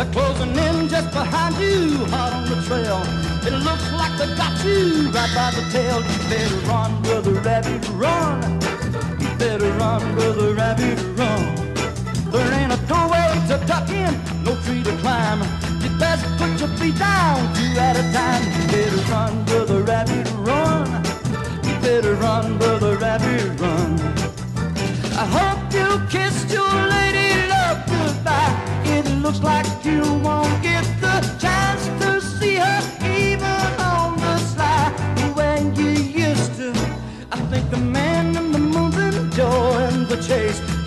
They're closing in just behind you, hot on the trail. It looks like they got you right by the tail. You better run, brother rabbit, run. You better run, brother rabbit, run. There ain't a doorway to duck in, no tree to climb. You best put your feet down, two at a time. You better run, brother rabbit, run. You better run, brother rabbit, run. Chase.